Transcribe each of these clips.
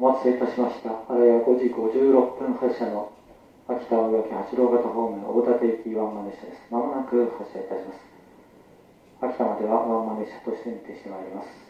お待たせいたしました。あれは5時56分発車の秋田大垣八郎型方面大館駅ワンマン列車です。まもなく発車いたします。秋田まではワンマン列車として運転してまいります。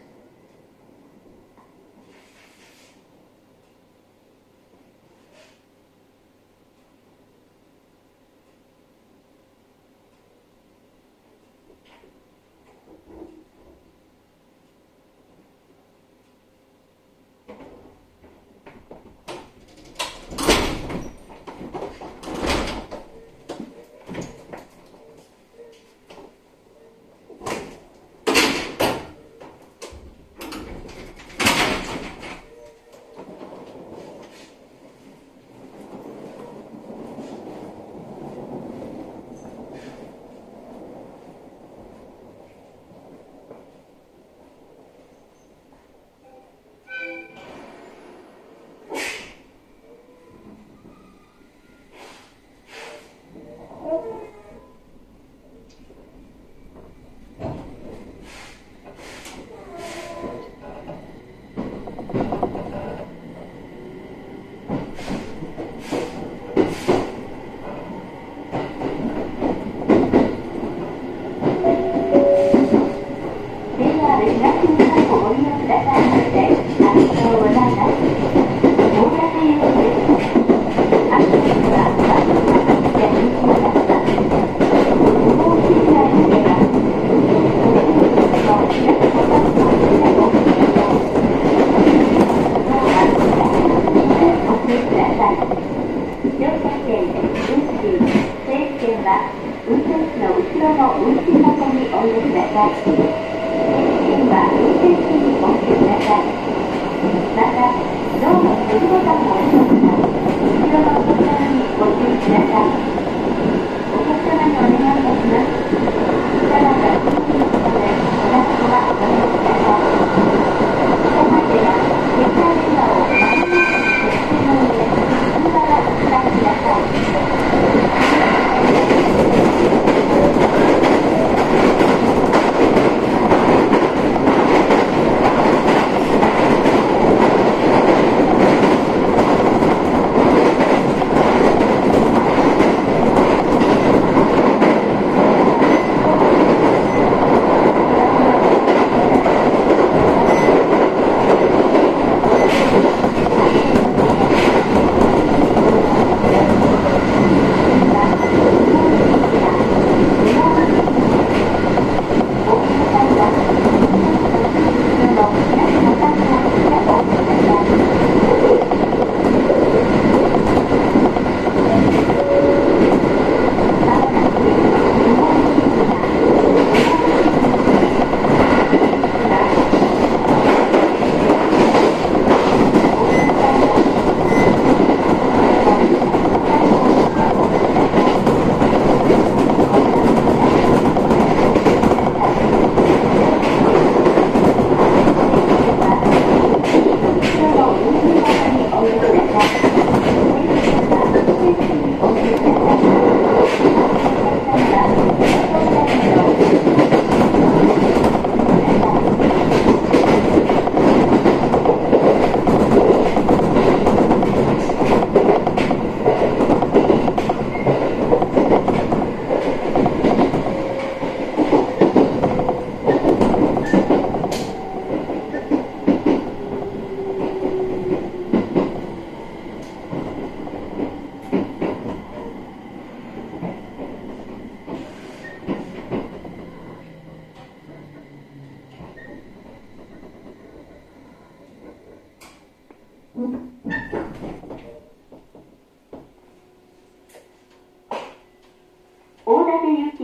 また、ドアの次ボタンを押します。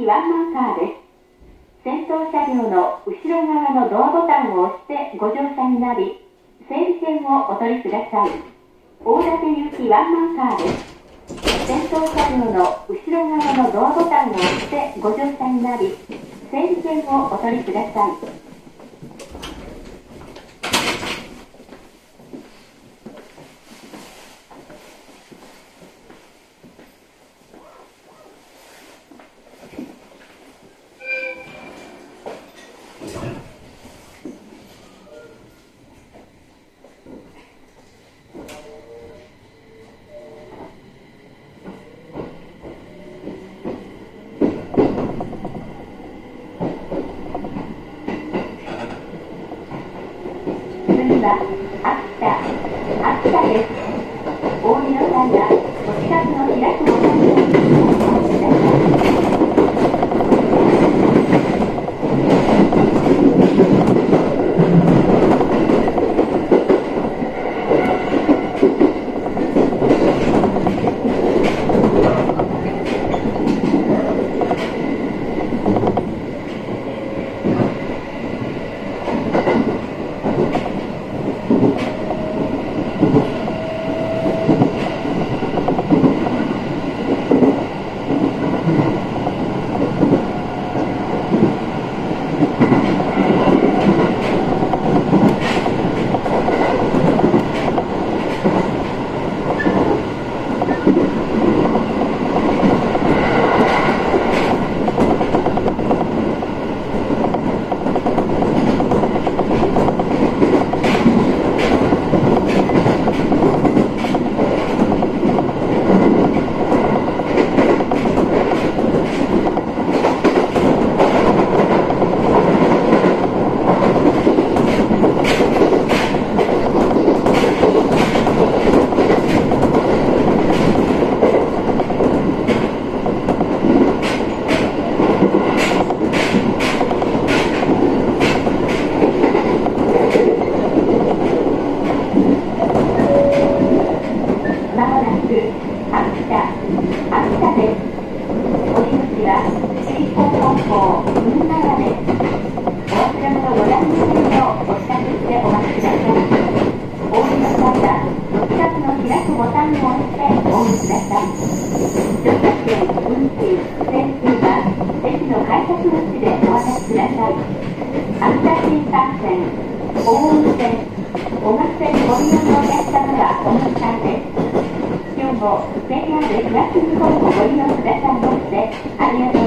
ワンマンカーです。先頭車両の後ろ側のドアボタンを押してご乗車になり整理券をお取りください。大館行きワンマンカーです。先頭車両の後ろ側のドアボタンを押してご乗車になり整理券をお取りください。秋田秋田です。大見の際はお近くの開くお秋田、秋田ですお出口は新高高校運河ですお忘れ物ございませんようお支度してお待ちくださいお降りの方はお近くの開くボタンを押してお降りください通過券運休全数は駅の改札口でお渡しください秋田新幹線大海線小松線ご利用のお客様はお迎えです今日も JR 東日本をご利用くださいましてありがとうございます。